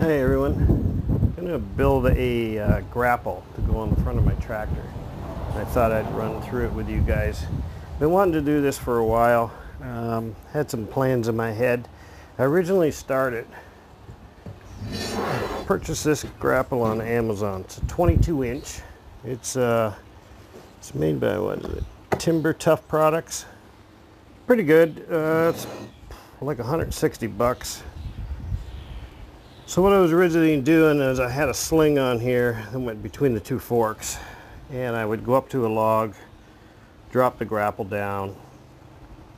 Hey everyone, I'm going to build a uh, grapple to go on the front of my tractor. I thought I'd run through it with you guys. Been wanting to do this for a while. Um, had some plans in my head. I originally started, purchased this grapple on Amazon. It's a 22 inch. It's uh, it's made by what is it? Timber Tuff Products. Pretty good. Uh, it's like 160 bucks. So what I was originally doing is I had a sling on here that went between the two forks and I would go up to a log, drop the grapple down,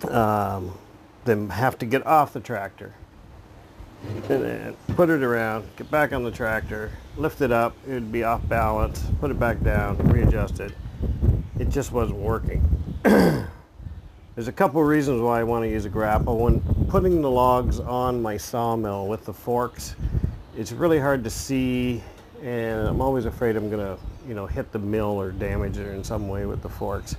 um, then have to get off the tractor and then put it around, get back on the tractor, lift it up, it would be off balance, put it back down, readjust it. It just wasn't working. There's a couple reasons why I want to use a grapple. When putting the logs on my sawmill with the forks, it's really hard to see and I'm always afraid I'm gonna you know hit the mill or damage it in some way with the forks.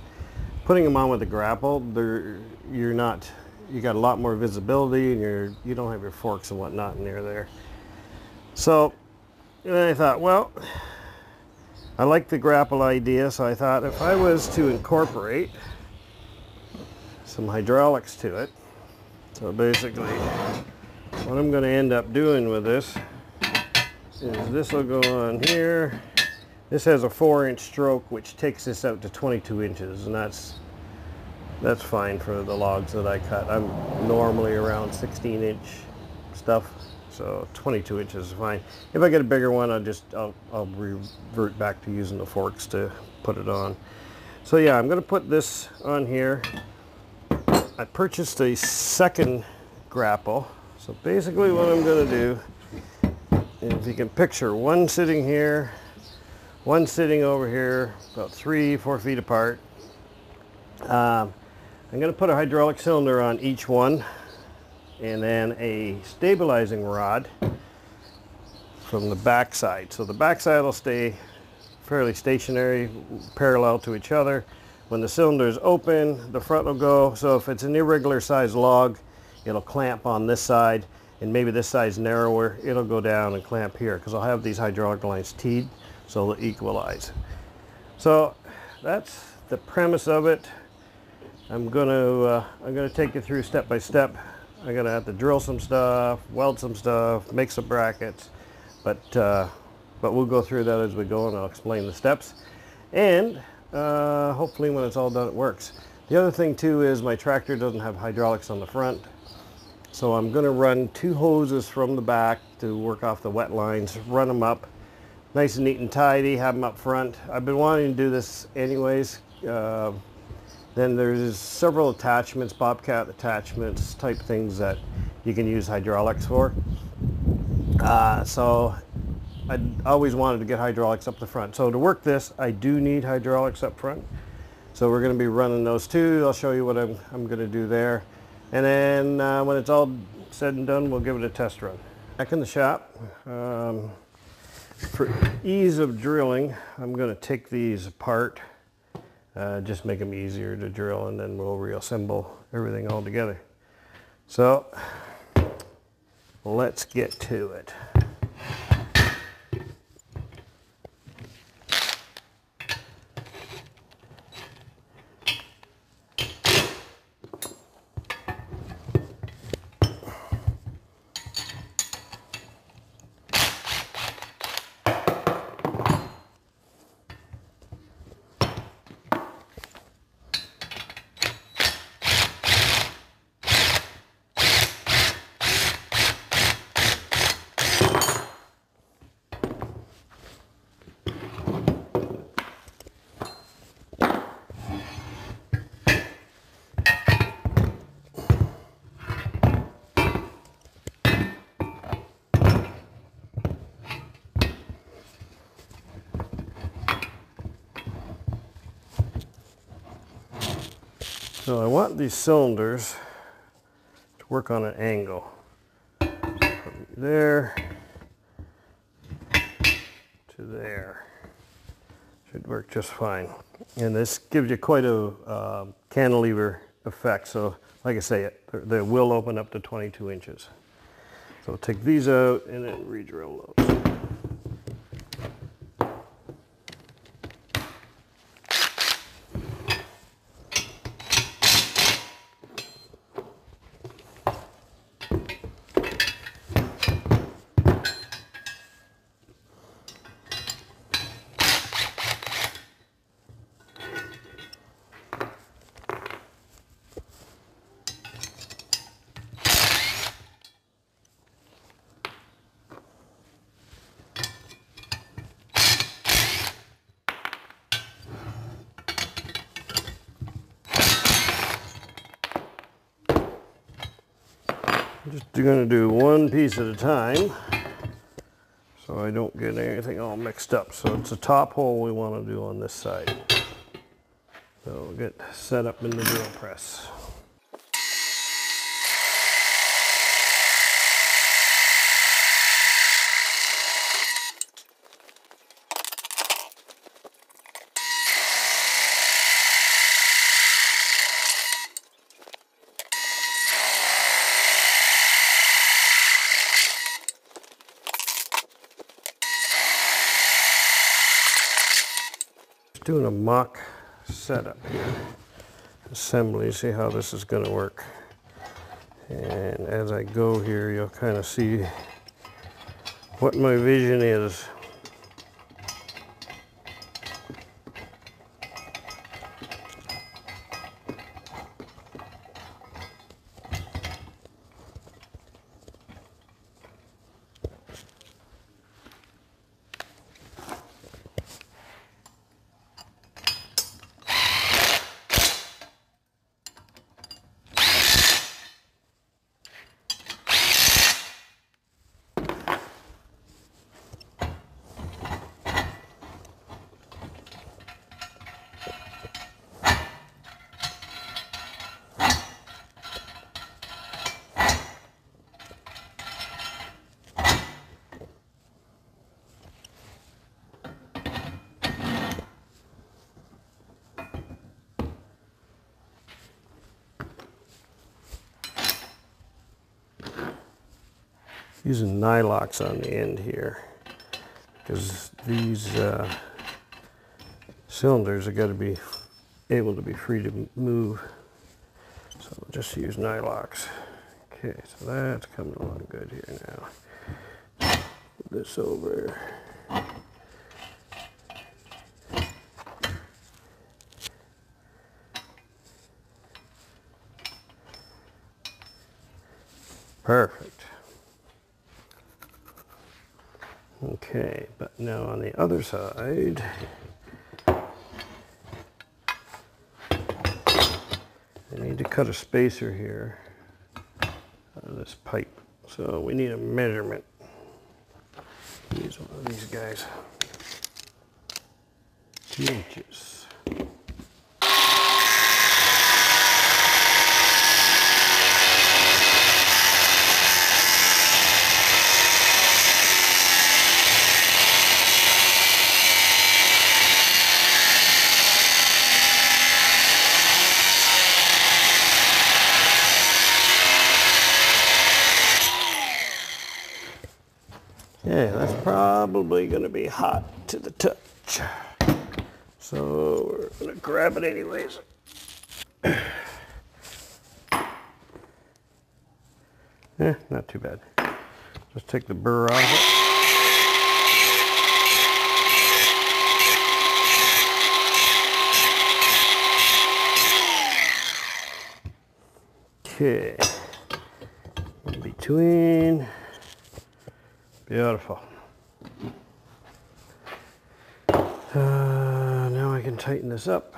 Putting them on with the grapple, they're, you're not, you got a lot more visibility and you're, you don't have your forks and whatnot near there. So I thought, well, I like the grapple idea, so I thought if I was to incorporate some hydraulics to it, so basically what I'm going to end up doing with this is this will go on here. This has a four inch stroke which takes this out to 22 inches and that's that's fine for the logs that I cut. I'm normally around 16 inch stuff so 22 inches is fine. If I get a bigger one I'll just I'll, I'll revert back to using the forks to put it on. So yeah I'm gonna put this on here. I purchased a second grapple so basically what I'm gonna do if you can picture one sitting here, one sitting over here, about three, four feet apart. Um, I'm going to put a hydraulic cylinder on each one and then a stabilizing rod from the back side. So the back side will stay fairly stationary, parallel to each other. When the cylinder is open, the front will go. So if it's an irregular size log, it'll clamp on this side and maybe this side's narrower, it'll go down and clamp here because I'll have these hydraulic lines teed so they'll equalize. So that's the premise of it. I'm going to uh, I'm going to take you through step by step. I'm going to have to drill some stuff, weld some stuff, make some brackets, but uh, but we'll go through that as we go and I'll explain the steps. And uh, hopefully when it's all done it works. The other thing too is my tractor doesn't have hydraulics on the front so I'm going to run two hoses from the back to work off the wet lines, run them up nice and neat and tidy, have them up front. I've been wanting to do this anyways. Uh, then there's several attachments, Bobcat attachments type things that you can use hydraulics for. Uh, so I always wanted to get hydraulics up the front. So to work this, I do need hydraulics up front. So we're going to be running those two. I'll show you what I'm, I'm going to do there. And then uh, when it's all said and done, we'll give it a test run. Back in the shop, um, for ease of drilling, I'm going to take these apart, uh, just make them easier to drill, and then we'll reassemble everything all together. So let's get to it. Want these cylinders to work on an angle. From there to there. Should work just fine. And this gives you quite a uh, cantilever effect. So like I say, they will open up to 22 inches. So take these out and then re-drill those. Just gonna do one piece at a time so I don't get anything all mixed up. So it's a top hole we wanna do on this side. So we'll get set up in the drill press. Doing a mock setup here. Assembly, see how this is gonna work. And as I go here, you'll kind of see what my vision is. Using nylox on the end here because these uh, cylinders have got to be able to be free to move. So we'll just use nylox. Okay, so that's coming along good here now. Move this over. Perfect. Okay, but now on the other side, I need to cut a spacer here out of this pipe. So we need a measurement. Use one of these guys. Two inches. Yeah, that's probably gonna be hot to the touch. So we're gonna grab it anyways. Yeah, eh, not too bad. Just take the burr off it. Okay. In between. Beautiful. Uh, now I can tighten this up.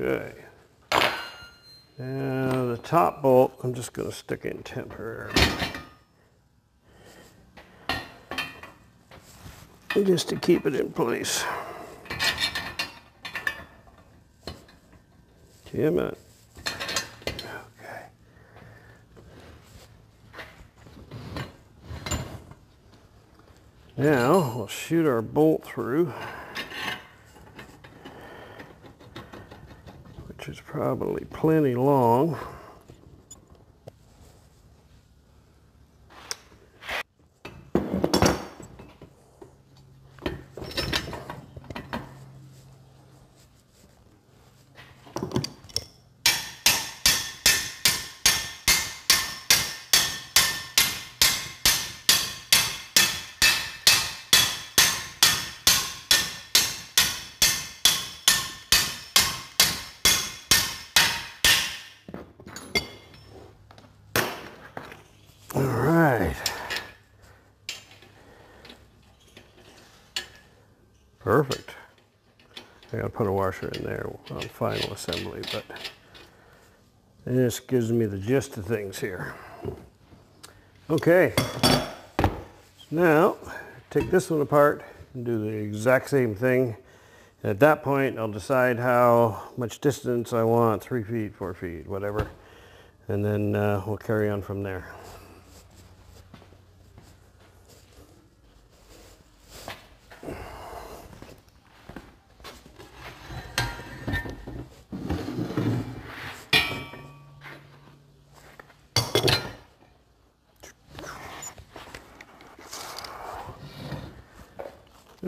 Okay. Now the top bolt, I'm just going to stick in temporarily. just to keep it in place. Damn it. Okay. Now we'll shoot our bolt through, which is probably plenty long. Perfect. I gotta put a washer in there on final assembly, but this gives me the gist of things here. Okay. Now, take this one apart and do the exact same thing. And at that point, I'll decide how much distance I want, three feet, four feet, whatever. And then uh, we'll carry on from there.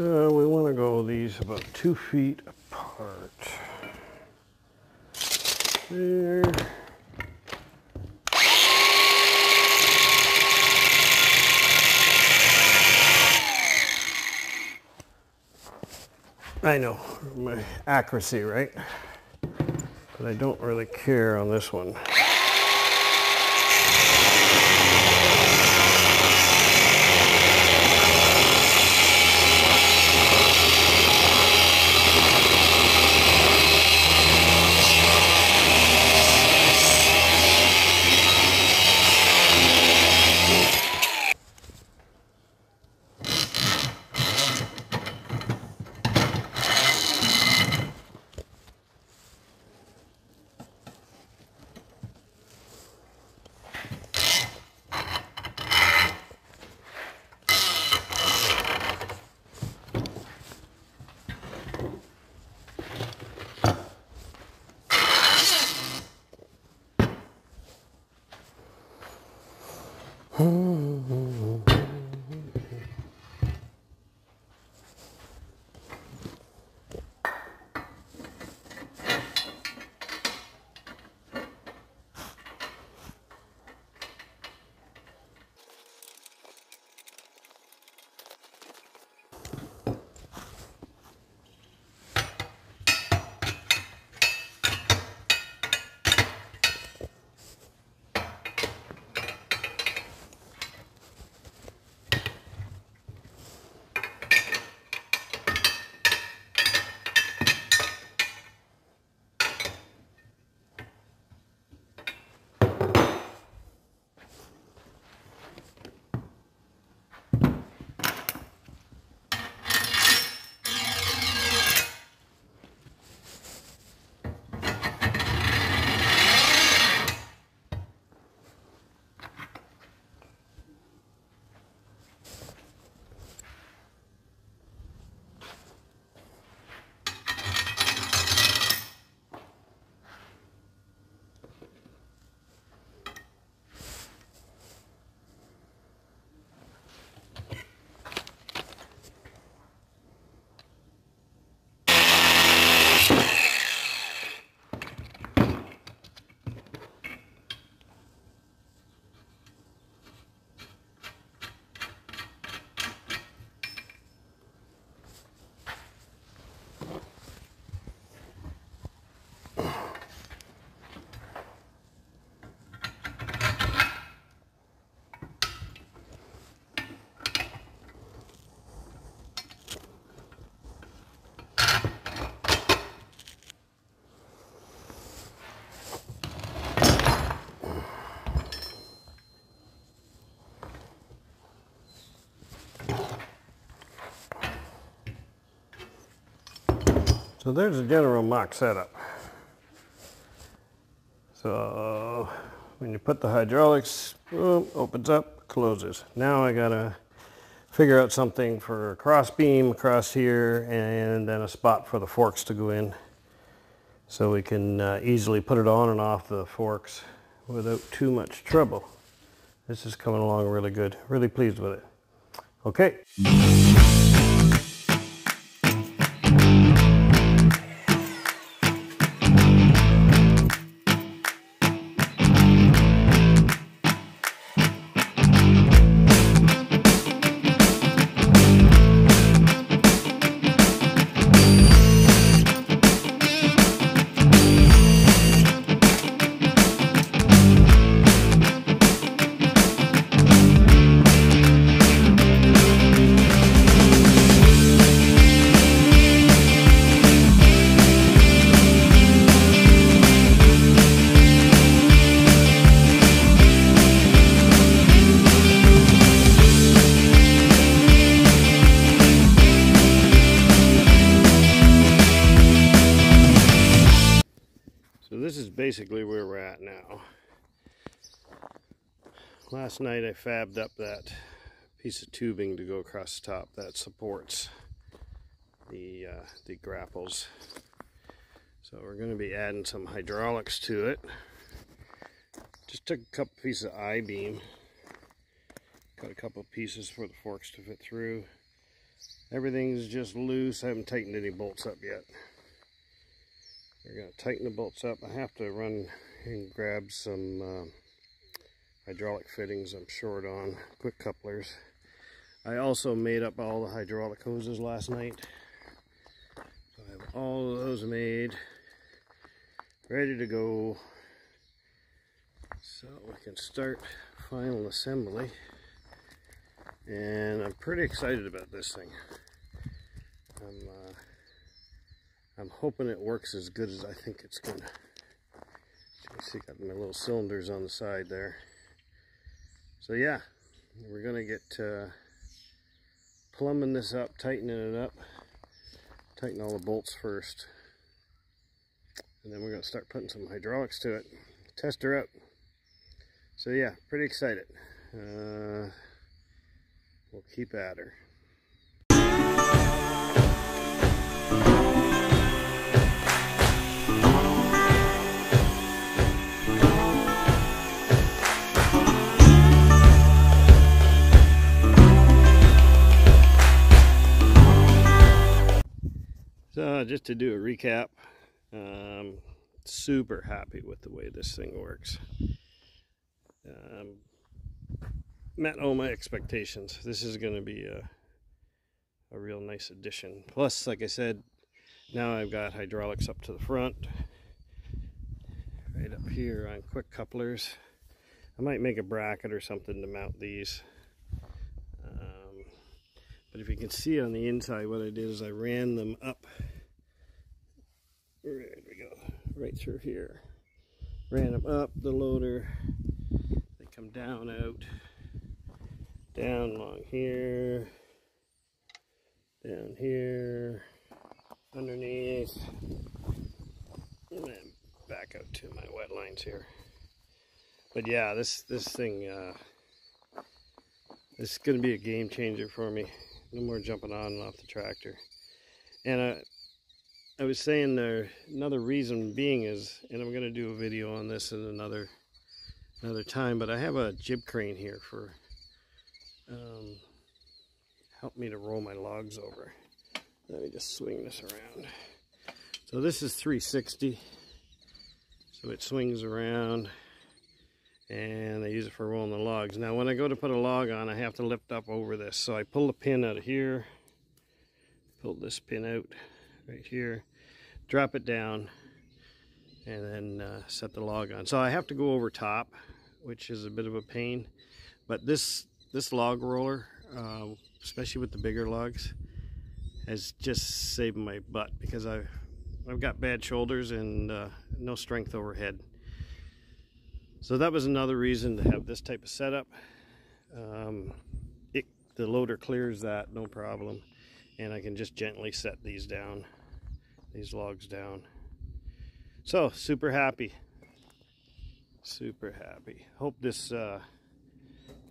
Uh, we want to go these about two feet apart. There. I know, my accuracy, right? But I don't really care on this one. So there's a General mock setup. So when you put the hydraulics, boom, opens up, closes. Now I gotta figure out something for a cross beam across here and then a spot for the forks to go in so we can uh, easily put it on and off the forks without too much trouble. This is coming along really good. Really pleased with it. Okay. Basically where we're at now. Last night I fabbed up that piece of tubing to go across the top that supports the, uh, the grapples. So we're going to be adding some hydraulics to it. Just took a couple pieces of I-beam. Got a couple pieces for the forks to fit through. Everything's just loose. I haven't tightened any bolts up yet. Going to tighten the bolts up. I have to run and grab some uh, hydraulic fittings I'm short on, quick couplers. I also made up all the hydraulic hoses last night. So I have all of those made, ready to go. So we can start final assembly. And I'm pretty excited about this thing. I'm uh, I'm hoping it works as good as I think it's gonna. See, got my little cylinders on the side there. So yeah, we're gonna get uh, plumbing this up, tightening it up, tighten all the bolts first, and then we're gonna start putting some hydraulics to it, test her up. So yeah, pretty excited. Uh, we'll keep at her. So just to do a recap, um, super happy with the way this thing works. Um, met all my expectations. This is going to be a, a real nice addition. Plus, like I said, now I've got hydraulics up to the front, right up here on quick couplers. I might make a bracket or something to mount these. But if you can see on the inside, what I did is I ran them up. There we go, right through here. Ran them up the loader. They come down out, down along here, down here, underneath, and then back out to my wet lines here. But yeah, this this thing, uh, this is going to be a game changer for me no more jumping on and off the tractor. And I, I was saying there, another reason being is, and I'm going to do a video on this in another another time, but I have a jib crane here for um, help me to roll my logs over. Let me just swing this around. So this is 360. So it swings around and I use it for rolling the logs. Now when I go to put a log on, I have to lift up over this. So I pull the pin out of here, pull this pin out right here, drop it down, and then uh, set the log on. So I have to go over top, which is a bit of a pain. But this, this log roller, uh, especially with the bigger logs, has just saved my butt because I've, I've got bad shoulders and uh, no strength overhead. So that was another reason to have this type of setup. Um, it, the loader clears that, no problem. And I can just gently set these down, these logs down. So super happy, super happy. Hope this uh,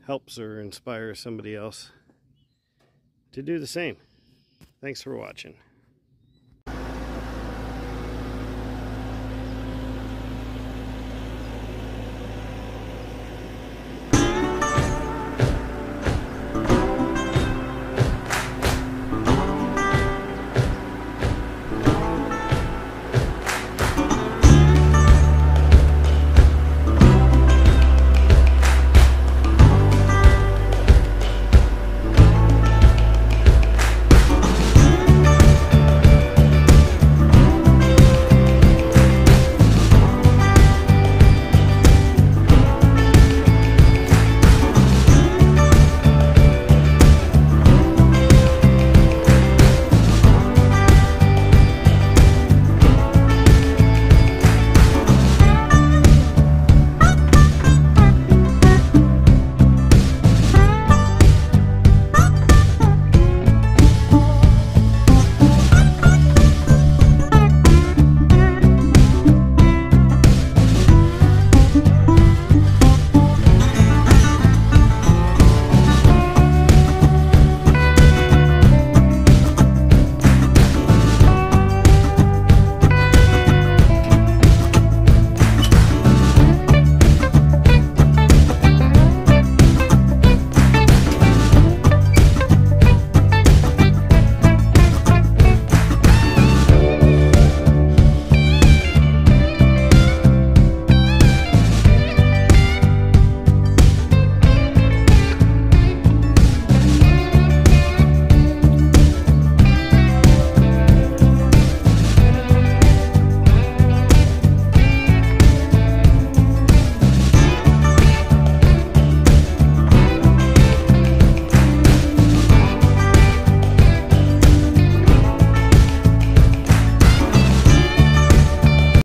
helps or inspires somebody else to do the same. Thanks for watching.